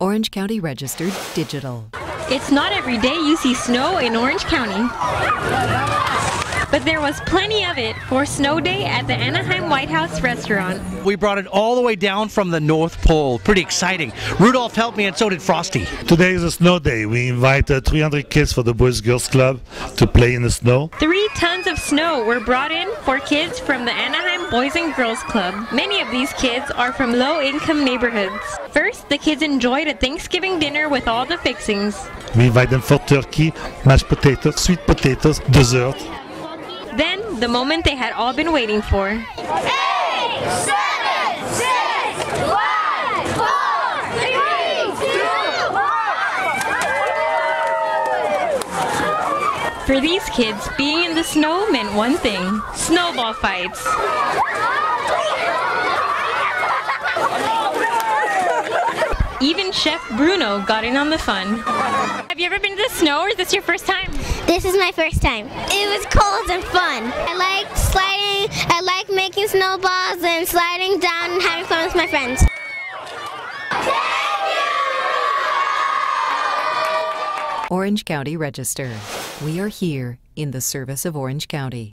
Orange County Registered Digital. It's not every day you see snow in Orange County. But there was plenty of it for Snow Day at the Anaheim White House restaurant. We brought it all the way down from the North Pole. Pretty exciting. Rudolph helped me, and so did Frosty. Today is a snow day. We invited 300 kids for the Boys Girls Club to play in the snow. Three tons of snow were brought in for kids from the Anaheim Boys and Girls Club. Many of these kids are from low income neighborhoods. First, the kids enjoyed a Thanksgiving dinner with all the fixings. We invite them for turkey, mashed potatoes, sweet potatoes, dessert. Then, the moment they had all been waiting for. For these kids, being in the snow meant one thing snowball fights. Even Chef Bruno got in on the fun. Have you ever been to the snow or is this your first time? This is my first time. It was cold and fun. I like sliding, I like making snowballs and sliding down and having fun with my friends. Orange County Register. We are here in the service of Orange County.